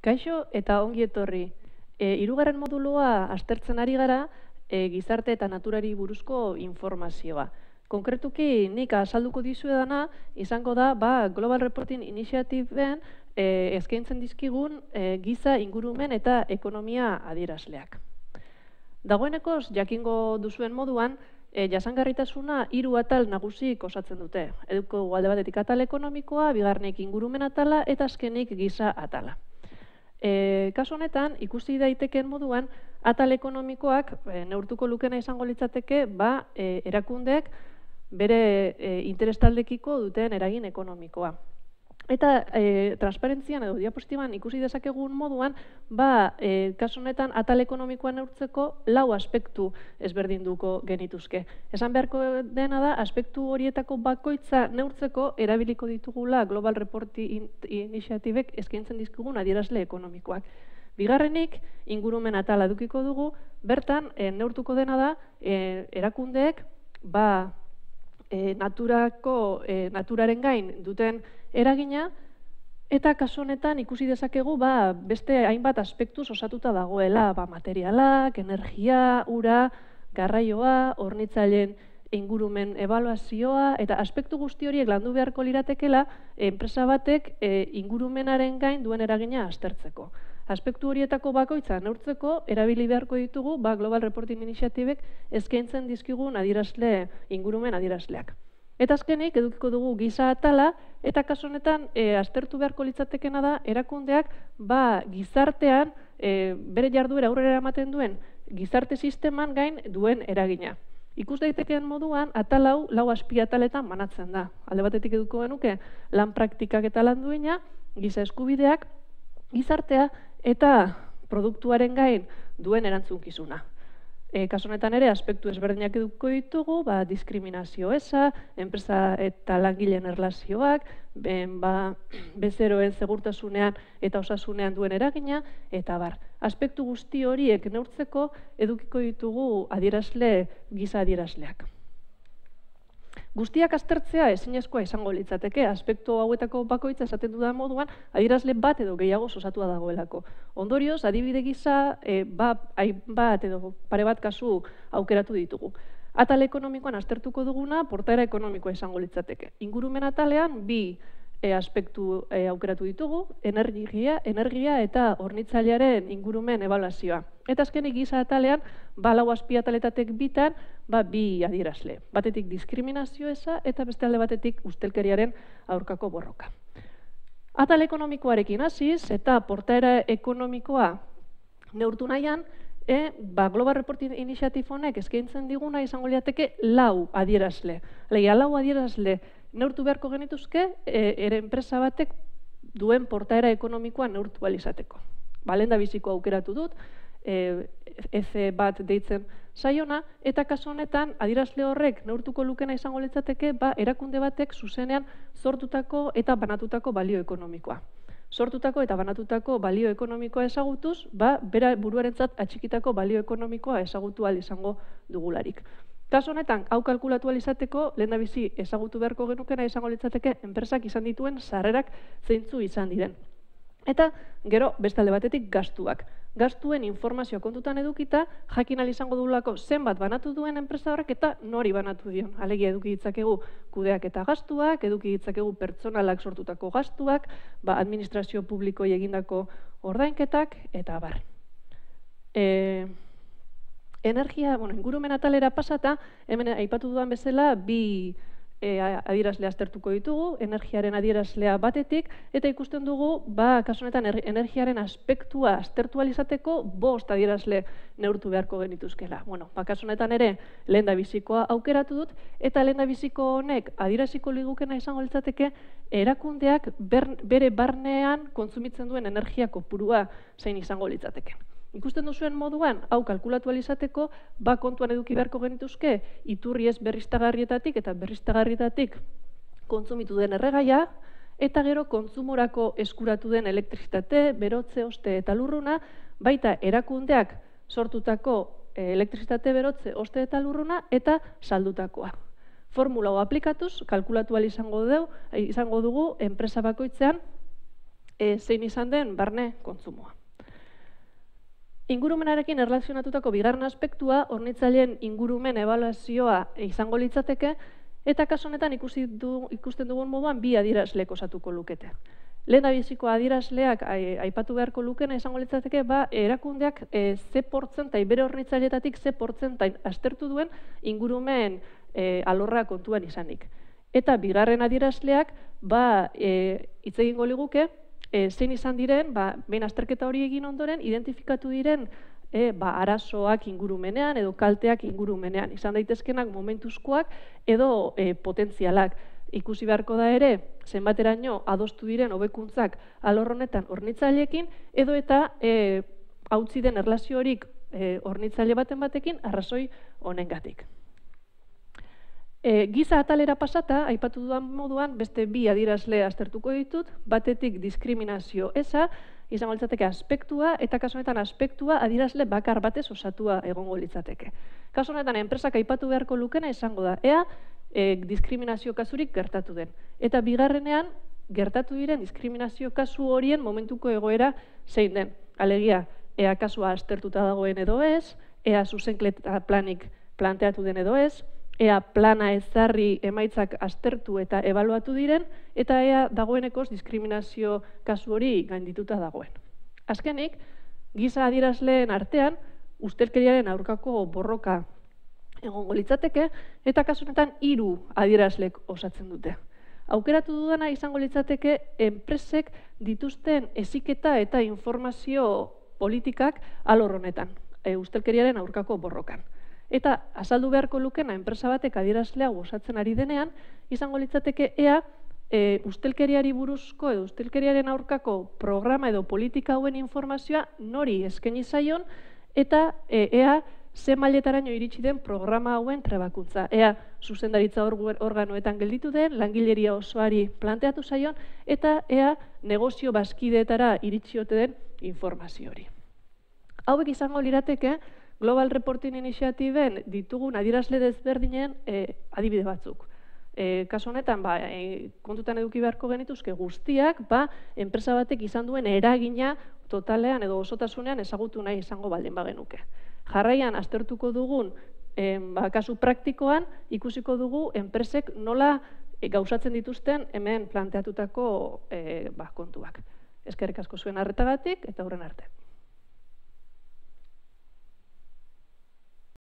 Kaixo eta ongi etorri. E, irugarren modulua aztertzen ari gara e, gizarte eta naturari buruzko informazioa. Konkretuki nik azalduko dizu edana, izango da ba, Global Reporting Initiative-en e, eskaintzen dizkigun e, giza ingurumen eta ekonomia adierazleak. Dagoenekoz, jakingo duzuen moduan, E, jasangarritasuna hiru atal nagusik osatzen dute. Eduko alde batetik atal ekonomikoa, bigarnek ingurumen atala eta azkenik giza atala. E, kasu honetan, ikusi daiteken moduan, atal ekonomikoak e, neurtuko lukena izango litzateke, ba, e, erakundeek bere e, interestaldekiko duten eragin ekonomikoa. Eta e, transparentzian edo diapostiban ikusi dezakegun moduan, ba, e, kasu honetan atal ekonomikoan neurtzeko lau aspektu ezberdinduko genituzke. Esan beharko dena da, aspektu horietako bakoitza neurtzeko erabiliko ditugula Global Reporting Initiative eskaintzen dizkugun adierazle ekonomikoak. Bigarrenik, ingurumen atala edukiko dugu, bertan e, neurtuko dena da, e, erakundeek, ba, e, naturako, e, naturaren gain duten eragina, eta kasu honetan ikusi dezakegu ba, beste hainbat aspektu osatuta dagoela, ba, materialak, energia, ura, garraioa, hornitzaileen ingurumen evaluazioa, eta aspektu guzti horiek landu beharko liratekela, enpresa batek e, ingurumenaren gain duen eragina aztertzeko. Aspektu horietako bakoitza neurtzeko, erabili beharko ditugu ba, Global Reporting Initiative eskaintzen dizkigun adierazle ingurumen adierazleak. Eta azkenik edukiko dugu giza atala eta kasu honetan e, aztertu beharko litzatekena da erakundeak ba gizartean e, bere jarduera aurrera ematen duen gizarte sisteman gain duen eragina. Ikus daitekeen moduan atal hau lau azpiataletan banatzen da. Alde batetik eduko genuke lan praktikak eta lan duena, giza eskubideak, gizartea eta produktuaren gain duen erantzunkizuna. E, kasu honetan ere, aspektu ezberdinak eduko ditugu, ba, diskriminazio eza, enpresa eta langileen erlazioak, ben, ba, bezeroen segurtasunean eta osasunean duen eragina, eta bar. Aspektu guzti horiek neurtzeko edukiko ditugu adierazle, giza adierazleak. Guztiak aztertzea ezinezkoa izango litzateke, aspektu hauetako bakoitza esaten dudan moduan, adierazle bat edo gehiago osatua dagoelako. Ondorioz, adibide gisa, e, ba, bat edo pare bat kasu aukeratu ditugu. Atal ekonomikoan aztertuko duguna, portaera ekonomikoa izango litzateke. Ingurumen atalean, bi e, aspektu e, aukeratu ditugu, energia, energia eta hornitzailearen ingurumen evaluazioa. Eta azkenik giza atalean, ba, lau azpiataletatek bitan, ba, bi adierazle. Batetik diskriminazio eza eta beste alde batetik ustelkeriaren aurkako borroka. Atal ekonomikoarekin hasiz eta portaera ekonomikoa neurtu nahian, e, ba, Global Reporting Initiative honek eskaintzen diguna izango liateke lau adierazle. Leia, lau adierazle neurtu beharko genituzke, e, ere enpresa batek duen portaera ekonomikoa neurtu alizateko. Balen da biziko aukeratu dut, e, eze bat deitzen saiona, eta kasu honetan, adirazle horrek neurtuko lukena izango litzateke, ba, erakunde batek zuzenean sortutako eta banatutako balio ekonomikoa. Sortutako eta banatutako balio ekonomikoa ezagutuz, ba, bera buruarentzat atxikitako balio ekonomikoa ezagutu izango dugularik. Kaso honetan, hau kalkulatu alizateko, lehen bizi ezagutu beharko genukena izango litzateke enpresak izan dituen sarrerak zeintzu izan diren. Eta, gero, bestalde batetik, gastuak. Gastuen informazioa kontutan edukita, jakin izango dugulako zenbat banatu duen enpresa horrek eta nori banatu dion. Alegia eduki ditzakegu kudeak eta gastuak, eduki ditzakegu pertsonalak sortutako gastuak, ba, administrazio publiko egindako ordainketak, eta bar. E, energia, bueno, ingurumen atalera pasata, hemen aipatu dudan bezala, bi e, adierazle aztertuko ditugu, energiaren adierazlea batetik, eta ikusten dugu, ba, kasunetan, energiaren aspektua aztertualizateko, bost adierazle neurtu beharko genituzkela. Bueno, ba, kasunetan ere, lehen bizikoa aukeratu dut, eta lehen biziko honek, adieraziko ligukena izango litzateke, erakundeak bere barnean kontsumitzen duen energiako purua zein izango litzateke. Ikusten duzuen moduan, hau kalkulatu alizateko, ba kontuan eduki beharko genituzke, iturri ez berriztagarrietatik eta berriztagarrietatik kontsumitu den erregaia, eta gero kontsumorako eskuratu den elektrizitate, berotze, oste eta lurruna, baita erakundeak sortutako eh, elektrizitate, berotze, oste eta lurruna, eta saldutakoa. Formula hau aplikatuz, kalkulatu izango, dugu, izango dugu enpresa bakoitzean e, zein izan den barne kontsumoa. Ingurumenarekin erlazionatutako bigarren aspektua, hornitzaileen ingurumen evaluazioa izango litzateke, eta kaso honetan ikusi du, ikusten dugun moduan bi adierazlek osatuko lukete. Lehen da biziko adierazleak aipatu beharko lukena izango litzateke, ba, erakundeak e, ze portzentai, bere hornitzaileetatik ze portzentai astertu duen ingurumen e, alorra kontuan izanik. Eta bigarren adierazleak, ba, e, hitz egingo liguke, e, zein izan diren, ba, behin azterketa hori egin ondoren, identifikatu diren e, ba, arazoak ingurumenean edo kalteak ingurumenean. Izan daitezkenak momentuzkoak edo e, potentzialak. Ikusi beharko da ere, zenbateraino adostu diren hobekuntzak alorronetan hornitzaileekin, edo eta e, hautzi den erlaziorik e, hornitzaile baten batekin arrazoi honengatik. E, giza atalera pasata, aipatu duan moduan, beste bi adirazle aztertuko ditut, batetik diskriminazio eza, izango litzateke aspektua, eta kasu honetan aspektua adirazle bakar batez osatua egongo litzateke. Kasu honetan, enpresak aipatu beharko lukena izango da, ea, e, diskriminazio kasurik gertatu den. Eta bigarrenean, gertatu diren diskriminazio kasu horien momentuko egoera zein den. Alegia, ea kasua aztertuta dagoen edo ez, ea zuzenkleta planik planteatu den edo ez, ea plana ezarri emaitzak aztertu eta ebaluatu diren, eta ea dagoenekoz diskriminazio kasu hori gaindituta dagoen. Azkenik, giza adierazleen artean, ustelkeriaren aurkako borroka egongo litzateke, eta kasunetan hiru adierazlek osatzen dute. Aukeratu dudana izango litzateke enpresek dituzten eziketa eta informazio politikak alorronetan, e, ustelkeriaren aurkako borrokan. Eta azaldu beharko lukena enpresa batek adierazlea osatzen ari denean, izango litzateke ea e, ustelkeriari buruzko edo ustelkeriaren aurkako programa edo politika hauen informazioa nori eskaini zaion eta e, ea ze mailetaraino iritsi den programa hauen trebakuntza. Ea zuzendaritza organoetan gelditu den, langileria osoari planteatu zaion, eta ea negozio bazkideetara iritsi den informazio hori. Hauek izango lirateke, Global Reporting Initiativen ditugun adierazle desberdinen e, adibide batzuk. E, kasu honetan, ba, e, kontutan eduki beharko genituzke guztiak, ba, enpresa batek izan duen eragina totalean edo osotasunean ezagutu nahi izango baldin bagenuke. Jarraian, aztertuko dugun, e, ba, kasu praktikoan, ikusiko dugu enpresek nola e, gauzatzen dituzten hemen planteatutako e, ba, kontuak. Ezkerrik asko zuen arretagatik eta horren arte.